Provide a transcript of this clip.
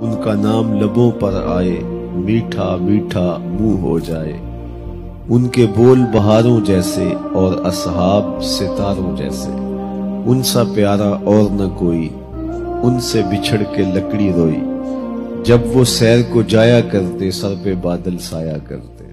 ان کا نام لبوں پر آئے، میٹھا میٹھا منہ ہو جائے۔ ان کے بول بہاروں جیسے اور اصحاب ستاروں جیسے۔ ان سا پیارا اور نہ کوئی، ان سے بچھڑ کے لکڑی روئی۔ جب وہ سیر کو جایا کرتے، سر پہ بادل سایا کرتے۔